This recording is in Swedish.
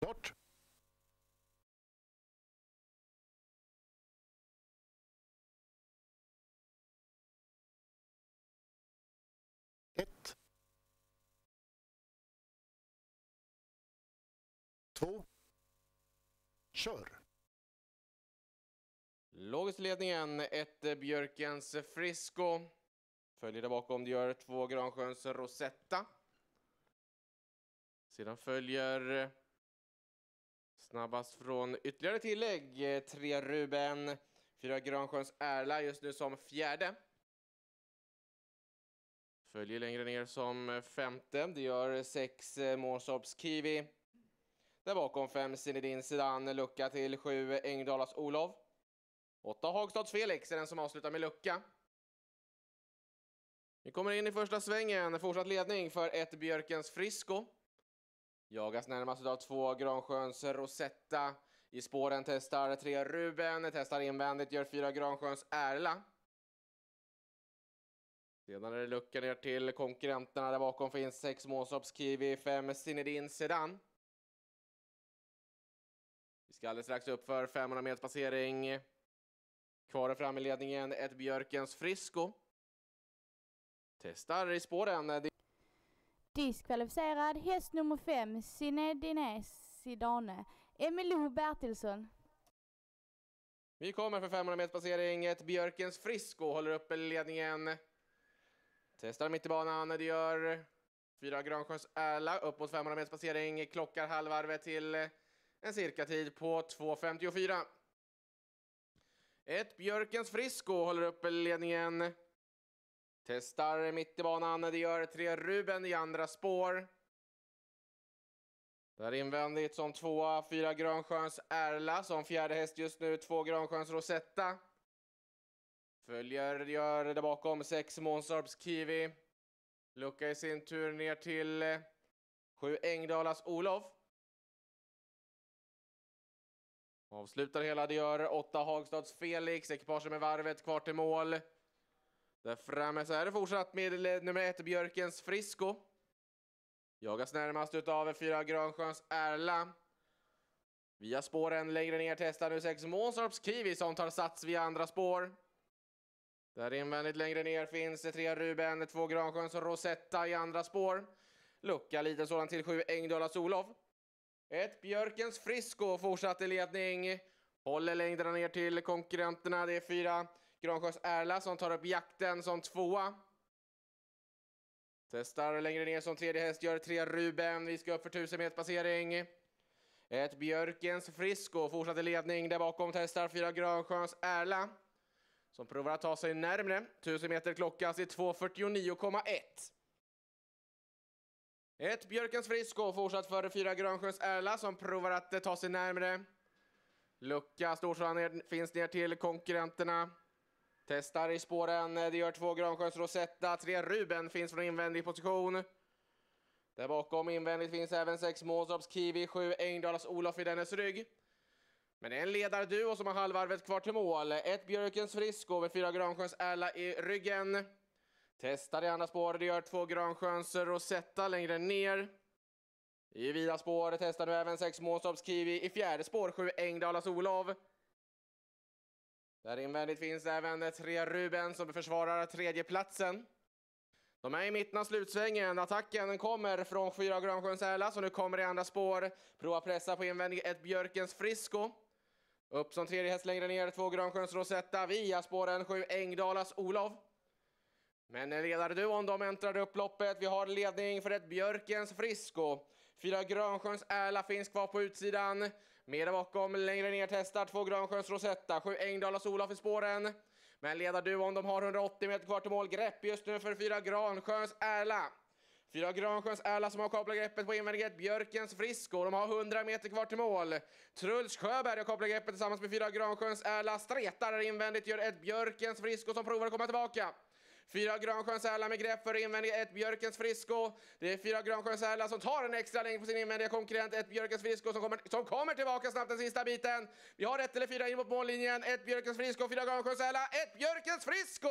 Bort! Ett. Två. Kör. Logiskt ledningen, ett eh, Björkens Frisco. Följer där bakom, det gör två Gransjöns Rosetta. Sedan följer eh, snabbast från ytterligare tillägg, eh, tre Ruben, fyra Gransjöns Erla just nu som fjärde. Följer längre ner som femte, det gör sex eh, Månsorps Kiwi. Där bakom fem Zinedine Zidane, lucka till sju Engdalas Olof. Åtta Hagstads Felix är den som avslutar med lucka. Vi kommer in i första svängen, fortsatt ledning för ett Björkens Frisco. Jagas närmast av två Gransjöns Rosetta. I spåren testar tre Ruben, testar invändigt, gör fyra Gransjöns Erla. Sedan är det lucka ner till konkurrenterna. Där bakom finns sex Måsops Kiwi, fem Zinedine Sedan. Vi ska alldeles strax upp för 500 meters passering. Kvar fram i ledningen ett Björkens Frisco. Testar i spåren. Diskvalificerad häst nummer fem, Zinedine Zidane, Emilio Bertilsson. Vi kommer för 500 meters passering. Ett Björkens Frisco håller uppe ledningen. Testar mitt i banan. Det gör fyra Gransjöns Ärla upp mot 500 meters passering. Klockar halvvarvet till en cirka tid på 2.54. Ett Björkens Frisco håller uppe ledningen. Testar mitt i banan. Det gör tre Ruben i andra spår. Där invändigt som tvåa, fyra Grönsjöns Erla som fjärde häst just nu, två Grönsjöns Rosetta. Följer, gör där bakom sex Månsarps Kiwi. Lucka i sin tur ner till eh, sju Engdalas Olof. Avslutar hela, det gör åtta Hagstads Felix, ekipaget med varvet kvar till mål. Där framme så är det fortsatt med eh, nummer ett Björkens Frisco. Jagas närmast utav fyra Gransjöns Erla. Via spåren längre ner testar nu sex Månsarps Kiwi som tar sats via andra spår. Där invändigt längre ner finns det tre Ruben, två Gransjöns Rosetta i andra spår. Lucka liten sådan till sju Engdalas Olof. Ett Björkens Frisco fortsatt i ledning. Håller längderna ner till konkurrenterna. Det är fyra Gransjös Erla som tar upp jakten som tvåa. Testar längre ner som tredje häst, gör tre Ruben. Vi ska upp för 1000 meters passering. Ett Björkens Frisco fortsatt i ledning. Där bakom testar fyra Gransjöns Erla. Som provar att ta sig närmre. 1000 meter klockas i 2.49,1. Ett Björkens Frisco fortsatt före fyra Grönsjöns Erla som provar att eh, ta sig närmre. Lucka Storsjön finns ner till konkurrenterna. Testar i spåren, det gör två Gransjöns Rosetta, tre Ruben finns från invändig position. Där bakom invändigt finns även sex Måsarps Kiwi, sju Engdalas Olof i dennes rygg. Men det är en ledarduo som har halvvarvet kvar till mål. Ett Björkens Frisco med fyra Gransjöns Ärla i ryggen. Testar i andra spår, det gör två Gransjöns Rosetta längre ner. I vida spår testar nu även sex Månstorps Kiwi. I fjärde spår sju Engdalas Olof. Där invändigt finns även tre Ruben som försvarar tredjeplatsen. De är i mitten av slutsvängen. Attacken kommer från fyra Grönsjöns Erla som nu kommer i andra spår. Prova pressa på invändigt ett Björkens Frisco. Upp som tredje häst längre ner, två Grönsjöns Rosetta via spåren sju Engdalas Olov. Men ledarduon de äntrar upploppet. Vi har ledning för ett Björkens Frisco. Fyra Grönsjöns Ärla finns kvar på utsidan. Mer bakom, längre ner testar två Grönsjöns Rosetta. Sju Engdalas Olof i spåren. Men ledarduon de har 180 meter kvar till mål. Grepp just nu för fyra Gransjöns Ärla. Fyra Gransjöns Ärla som har kopplat greppet på invändighet. Björkens Frisco. De har 100 meter kvar till mål. Truls Sjöberg har kopplat greppet tillsammans med fyra Gransjöns Ärla. Stretar invändigt gör ett Björkens Frisco som provar att komma tillbaka. Fyra Gransjöns med grepp för invändiga ett Björkens Frisco. Det är fyra Gransjöns som tar en extra längd på sin invändiga konkurrent, ett Björkens Frisco som kommer, som kommer tillbaka snabbt den sista biten. Vi har ett eller fyra in mot mållinjen, ett Björkens Frisco, fyra Gransjöns ett Björkens Frisco!